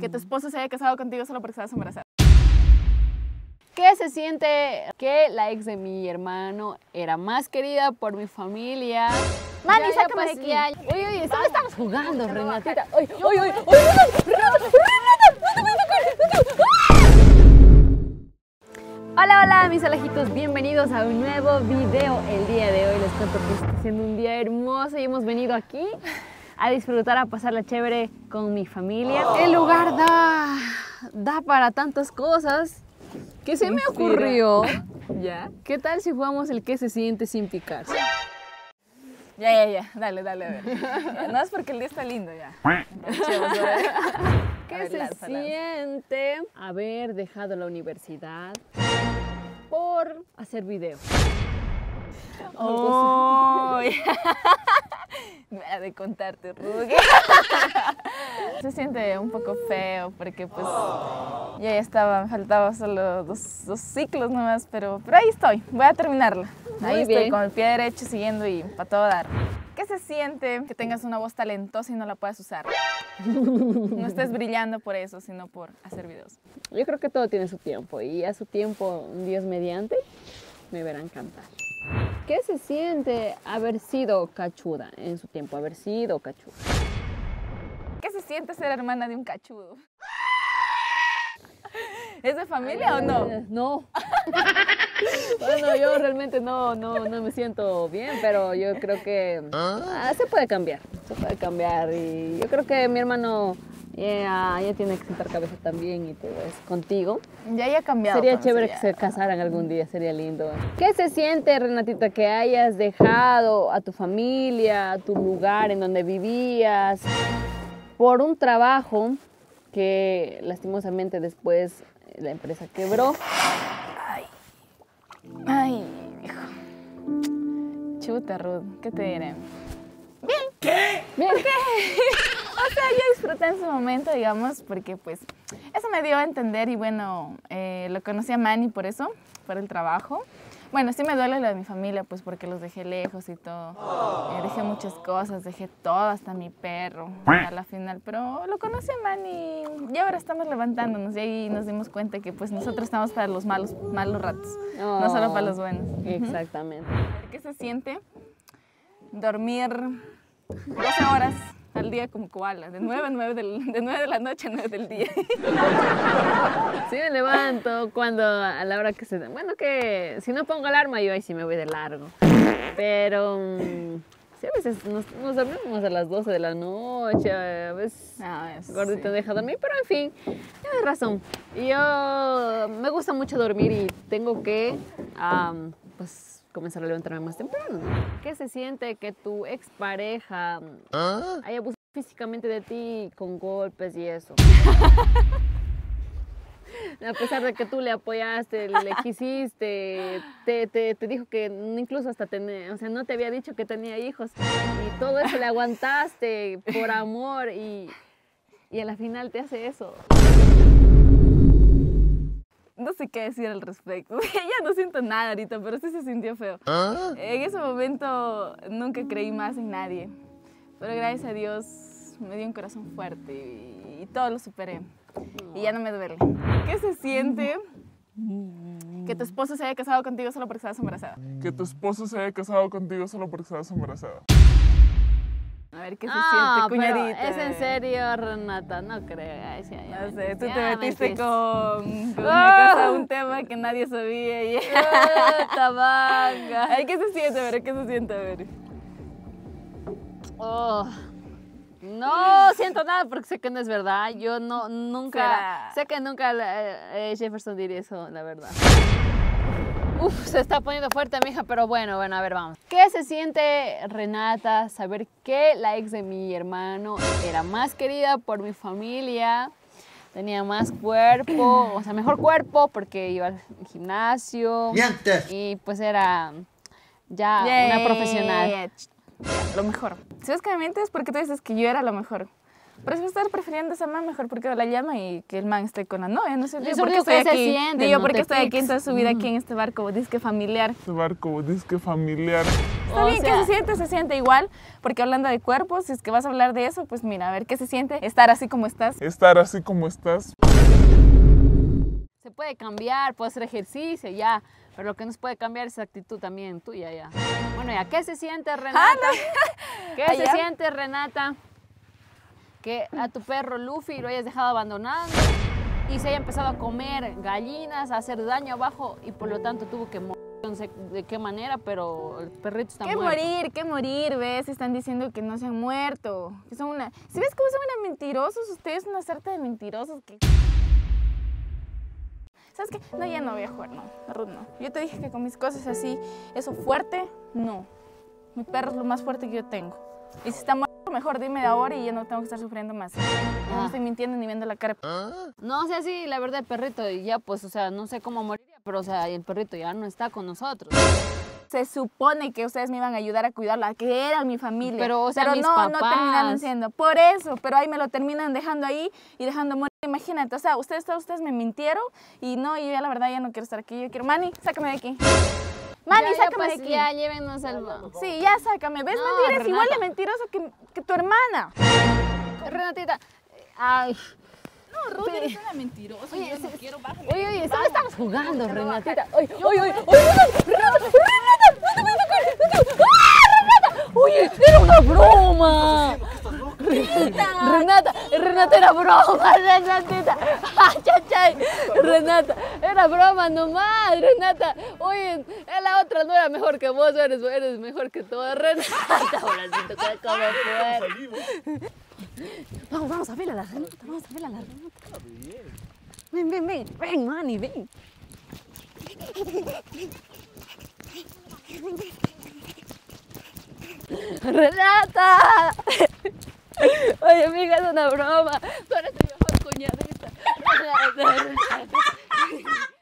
Que tu esposo se haya casado contigo solo porque estabas embarazada. ¿Qué se siente que la ex de mi hermano era más querida por mi familia? Mani, sácame de aquí. ya. Oye, oye, estamos jugando, Renatita. Oye, oye, oye, oye, Hola, hola, mis alejitos, bienvenidos a un nuevo video. El día de hoy les cuento que está siendo un día hermoso y hemos venido aquí a disfrutar, a pasarla chévere con mi familia. El lugar da, da para tantas cosas. ¿Qué se me ocurrió? Ya. ¿Qué tal si jugamos el que se siente sin picarse? Ya, ya, ya. Dale, dale, a ver. Ya, No es porque el día está lindo ya. ¿Qué ver, se lanza, lanza. siente haber dejado la universidad por hacer videos? Oh, Me de contarte, Rugi. Se siente un poco feo porque pues ya estaba, me faltaba solo dos, dos ciclos nomás, pero, pero ahí estoy, voy a terminarla. Muy ahí estoy bien. con el pie derecho siguiendo y para todo dar. ¿Qué se siente que tengas una voz talentosa y no la puedas usar? No estés brillando por eso, sino por hacer videos. Yo creo que todo tiene su tiempo y a su tiempo, Dios mediante, me verán cantar. ¿Qué se siente haber sido cachuda en su tiempo? Haber sido cachuda. ¿Qué se siente ser hermana de un cachudo? ¿Es de familia o no? Eh, No. bueno, yo realmente no, no, no me siento bien, pero yo creo que ah, se puede cambiar, se puede cambiar. Y yo creo que mi hermano ya, ya tiene que sentar cabeza también y todo eso contigo. Ya haya cambiado. Sería chévere que se casaran algún día, sería lindo. ¿Qué se siente, Renatita, que hayas dejado a tu familia, a tu lugar en donde vivías, por un trabajo que lastimosamente después la empresa quebró? Ay, hijo. Chuta, Ruth, ¿qué te diré? Bien. O sea, yo disfruté en su momento, digamos, porque pues eso me dio a entender y bueno, eh, lo conocí a Manny por eso, por el trabajo. Bueno, sí me duele lo de mi familia, pues porque los dejé lejos y todo. Eh, dejé muchas cosas, dejé todo, hasta mi perro, a la final. Pero lo conocí a Manny y ahora estamos levantándonos y ahí nos dimos cuenta que pues nosotros estamos para los malos, malos ratos, no solo para los buenos. Exactamente. ¿Qué se siente dormir 12 horas al día como koala? De 9 a 9 del- de 9 de la noche a 9 del día. Sí me levanto cuando a la hora que se... Bueno, que si no pongo alarma yo ahí sí me voy de largo. Pero mm, sí, a veces nos, nos dormimos a las 12 de la noche, a veces es- gordito sí. deja dormir, pero en fin, tienes razón. Yo me gusta mucho dormir y tengo que, am, pues, comenzar a levantarme más temprano. ¿no? ¿Qué se siente que tu expareja mm, haya abusado físicamente de ti con golpes y eso? A pesar de que tú le apoyaste, le quisiste, te, te, te dijo que incluso hasta tener, o sea, no te había dicho que tenía hijos y todo eso le aguantaste por amor y, y a la final te hace eso. No sé qué decir al respecto. ya no siento nada ahorita, pero sí se sintió feo. En ese momento nunca creí más en nadie. Pero gracias a Dios me dio un corazón fuerte y, y todo lo superé. Y ya no me duele. ¿Qué se siente que tu esposo se haya casado contigo solo porque estabas embarazada? que tu esposo se haya casado contigo solo porque estabas embarazada. A ver, ¿qué se Ah, siente, cuñadita? ¿Es en serio, Renata? No creo. Ay, sí, ya No sé, tú te metiste con, con Ah. una cosa, un tema que nadie sabía. Y... Vaga. Ay, ¿qué se siente? A ver, ¿qué se siente? A ver. Oh. No siento nada porque sé que no es verdad. Yo no, nunca, Será. sé que nunca eh, eh, Jefferson diría eso, la verdad. Uf, se está poniendo fuerte, mija, pero bueno, bueno, a ver, vamos. ¿Qué se siente, Renata, saber que la ex de mi hermano era más querida por mi familia? Tenía más cuerpo, o sea, mejor cuerpo porque iba al gimnasio. Mientes. Y pues era ya una profesional. Lo mejor. Si ves que me mientes, porque tú dices que yo era lo mejor. Pero es que estar prefiriendo a esa man mejor porque la llama y que el man esté con la novia. No sé, Yo digo, solo ¿por qué digo estoy que se aquí? siente, Digo, no ¿por qué te estoy aquí en toda su vida aquí en este barco? Dice que familiar. Este barco, disque familiar. Está O bien, sea- ¿qué se siente? Se siente igual, porque hablando de cuerpos, si es que vas a hablar de eso, pues mira, a ver, ¿qué se siente estar así como estás? Estar así como estás. Se puede cambiar, puede hacer ejercicio, ya. Pero lo que no se puede cambiar es actitud también tuya, ya. Bueno, ya, ¿qué se siente, Renata? ¿Qué Ah, se ya. siente, Renata? Que a tu perro Luffy lo hayas dejado abandonado y se haya empezado a comer gallinas, a hacer daño abajo y por lo tanto tuvo que morir. No sé de qué manera, pero el perrito está ¿Qué muerto. morir? ¿Qué morir? ¿Ves? Están diciendo que no se han muerto. Que son una... ¿Si ves cómo son una mentirosos? Ustedes una sarta de mentirosos que... ¿Sabes qué? No, ya no voy a jugar, no. Ruth, no. Yo te dije que con mis cosas así, eso fuerte, no. Mi perro es lo más fuerte que yo tengo. Y si está muerto, mejor dime de ahora y ya no tengo que estar sufriendo más. No Ah. estoy mintiendo ni viendo la cara. No, o sea, sí, la verdad, el perrito ya, pues, o sea, no sé cómo moriría, pero, o sea, el perrito ya no está con nosotros. Se supone que ustedes me iban a ayudar a cuidarla, que eran mi familia. Pero, o sea, pero mis no, no terminaron siendo. Por eso, pero ahí me lo terminan dejando ahí y dejando morir. Imagínate, o sea, ustedes todos ustedes me mintieron y no, yo ya la verdad ya no quiero estar aquí. Yo quiero, Manny, sácame de aquí. Manny, Ya, ya, sácame pues, de aquí. Ya, llévenos al... Sí, ya sácame. ¿Ves? No, Manny, eres igual de mentiroso que, que tu hermana. Renatita, ay... No, Ruth, eres una mentirosa. Oye, yo no sí- quiero, bájame. Oye, oye, solo estamos jugando, Renatita. Oye, oye, oye, oye, Renata, Renata, no te voy a tocar, no te voy- ¡Ah, Renata! Oye, era una broma. Renata, Renata era broma, Renatita. Ay, chay, chay. Renata, era broma nomás, Renata. Oye, la otra no era mejor que vos, eres, eres mejor que toda Renata. Ahora que como fuera. Vamos, vamos a ver a la Renata, vamos a ver a la Renata. Ven, ven, ven, ven, Manny, ven. ¡Renata! Oye, amiga, es una broma. Tú eres mi mejor cuñadita. yeah, that. is